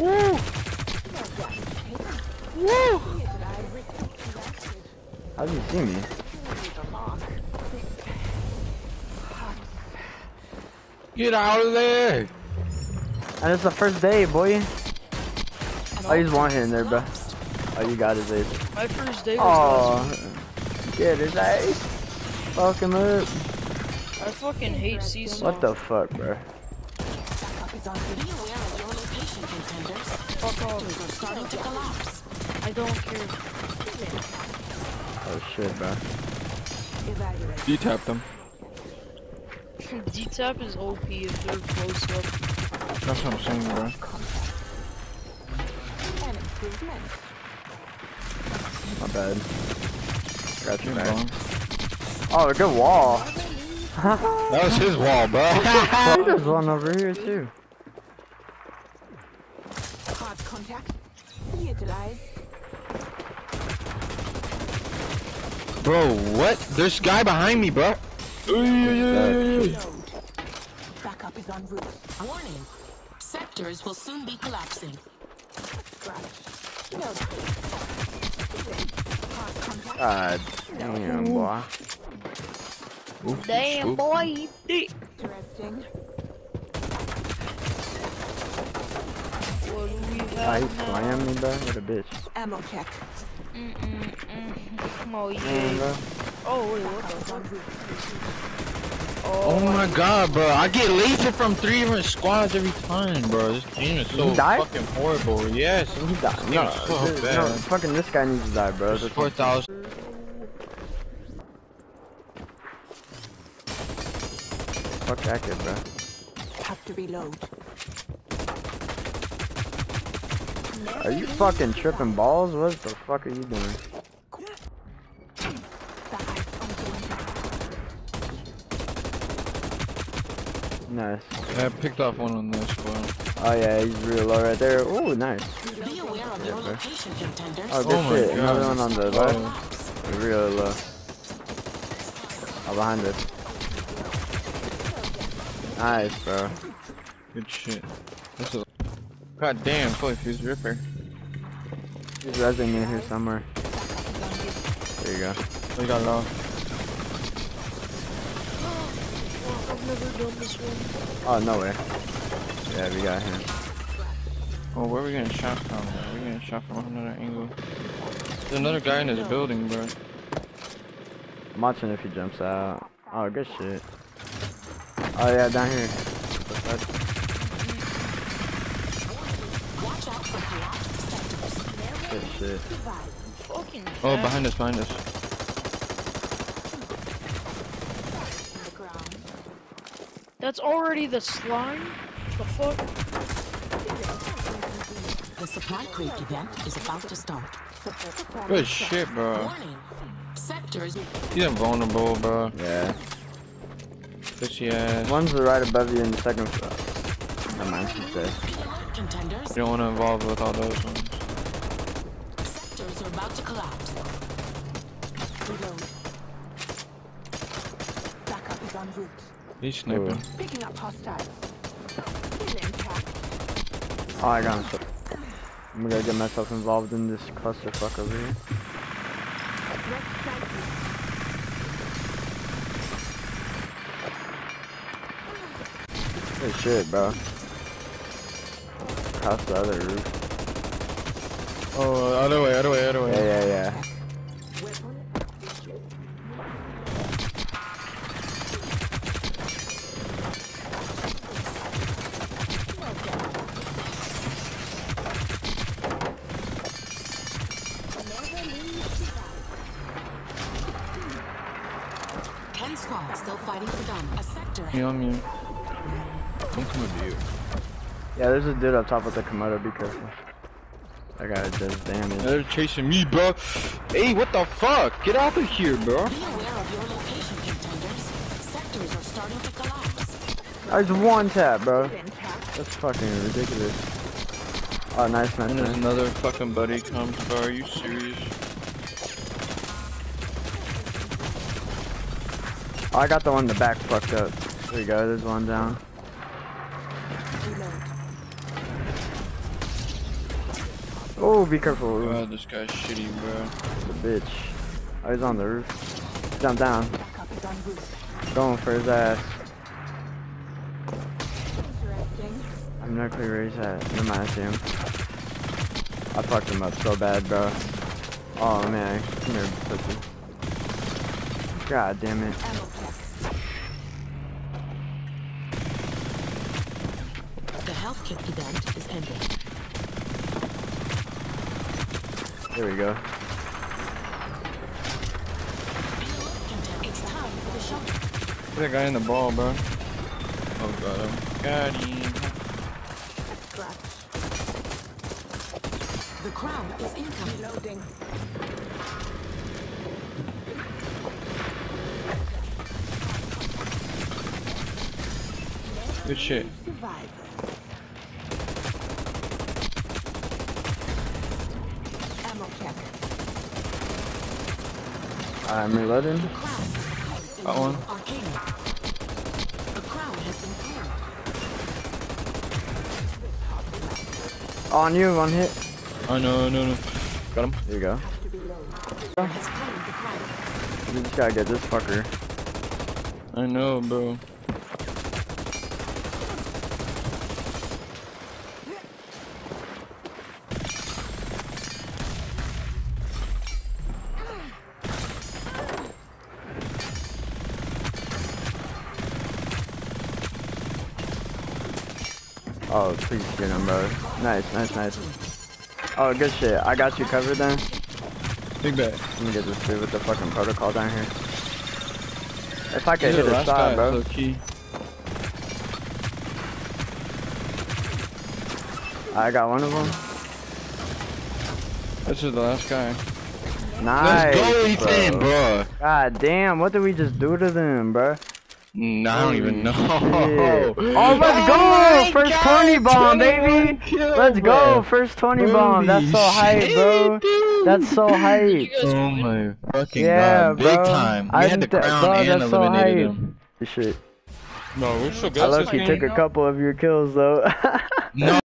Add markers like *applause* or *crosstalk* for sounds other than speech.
Woo! Woo! How did you see me? Get out of there! And it's the first day, boy. Oh, he's one hitting there, bro. Oh, you got his ace. My first day was last Oh, week. get his ace. Fuck him up. I fucking hate Seesaw. What the fuck, bro? Be aware of your location, contenders. Fuck off. Sectors are starting to collapse. I don't care. Oh shit, bro. You tapped them. D-tap is OP if they're close up. That's what I'm saying, bro. My bad. Got your You're back. wrong. Oh, a good wall. *laughs* That was his wall, bro. *laughs* There's one over here too. Neutralized. bro, what? There's guy behind me, bro. Load. Backup is en route. Warning. Sectors will soon be collapsing. Scratch. No. Hard contact. God damn, boy. Damn, boy. Interesting. What do we he slammed me, bro. What a bitch. Ammo check. Mm -mm -mm. Oh, yeah. Oh, wait, what the fuck? route. Oh my god, bro. I get laser from three different squads every time, bro. This game is so fucking horrible. Yes. He died. No, Yeah, so this- no, fucking this guy needs to die, bro. There's 4,000. fuck that kid, bro. Have to reload. Are you fucking tripping balls? What the fuck are you doing? Nice. Yeah, I picked off one on this squad. Oh yeah, he's real low right there. Ooh, nice. Be aware of your location, contenders. Oh, good Oh my shit. Another one on the Oh. left. Collapse. Real low. Oh, behind us. Nice, bro. Good shit. This is. God damn, fully fused ripper. He's resing in here somewhere. There you go. We got it off. I've never done this one. Oh, no way. Yeah, we got him. Oh, where are we getting shot from? Bro? We're getting shot from another angle. There's another guy in this building, bro. I'm watching if he jumps out. Oh, good shit. Oh, yeah, down here. Watch out for collapsed sectors. Good shit. Oh, behind us, behind us. That's already the slime? The fuck? The supply crate event is about to start. Good shit, bro. Warning. Sectors He's invulnerable, bro. Yeah. Bitchy ass. One's right above you in the second floor. Never mind, she's dead. You don't want to involve with all those ones. Sectors are about to collapse. Reload. Backup is en route. He's sniping. Picking up hostiles. Oh, I got him. I'm gonna get myself involved in this clusterfuck over here. Threat sighted. Good shit, bro. Across the other roof. Oh, uh, other way, other way, other way. Yeah, yeah, yeah. Ten squads still fighting for Dom. A sector You on me? I'm coming to you. Yeah, there's a dude up top with the Komodo, be careful. That guy does damage. They're chasing me, bro. Hey, what the fuck? Get out of here, bro. Be aware of your location, contenders. Sectors are starting to collapse. There's one tap, bro. That's fucking ridiculous. Oh, nice, nice, And there's nice. another fucking buddy comes, bro. Are you serious? Oh, I got the one in the back fucked up. There you go, there's one down. Reload. Oh, be careful. God, this guy's shitty, bro. The bitch. Oh, he's on the roof. Jump down. Backup is. Going for his ass. I'm not clear where he's at. Never mind, I see him. I fucked him up so bad, bro. Oh man, come here, pussy. God damn it. The health kit event is ending. There we go. It's time for the shuttle. Get that guy in the ball, bro. Oh god, I'm got him. The crown is incoming. Loading. Good shit. Survivor. Ammo pack. I'm reloading. Got one. Arcane. The crown has been cleared. On you, one hit. Oh no, no, no. Got him. There you go. Has claimed the crown. You just gotta get this fucker. I know, bro. Oh, please get him, bro. Nice, nice, nice. Oh, good shit. I got you covered then. Big bet. Let me get this dude with the fucking protocol down here. If I could hit a last shot, bro. low key. I got one of them. This is the last guy. Nice, Let's go, Ethan, bro. God damn, what did we just do to them, bro? Nah, I don't even know. Shit. *laughs* Oh, let's oh go! my First God, 20 bomb, baby! kill, Let's bro. go! First 20 bomb. That's so Holy hype, bro. dude. That's so hype. Oh my fucking Yeah, god, big bro. time. We I had the crown bro, and that's so eliminated hype. him. Shit. No, we're still I lucky took a couple of your kills though. *laughs* No,